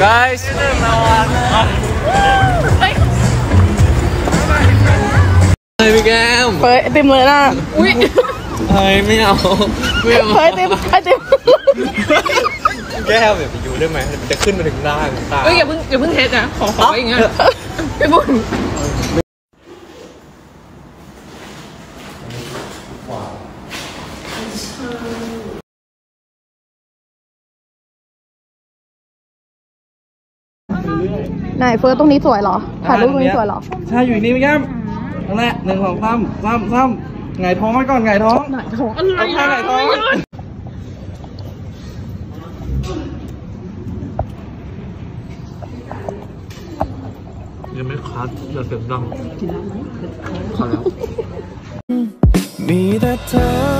guys. Ơi Mỹ Cam. Phải tìm lại nè. Ui. Ơi mèo. Mèo. Phải tìm, phải tìm. แก้วเนี่ยไปอยู่ได้ไหมมันจะขึ้นมาถึงหน้าถึงตาเอ้ยอย่าเพิ่งอย่าเพิ่งเทสนะขอขออย่างเงี้ยพี่บุญขวายหนเฟิร์สตรงนี้สวยเหรอถ่ายรูปตรงนี้สวยเหรอ ใช่อยู่นี่พี่แก้มนั่นแหละหนึ่งสองสามสามสามไงายท้องไว้ก่อนไงายท้องหน่อยอะไรต้องท่ไงท้อง ยังไม่คัดอย่าเสียงดังขอแล้ว มีแต่เธอ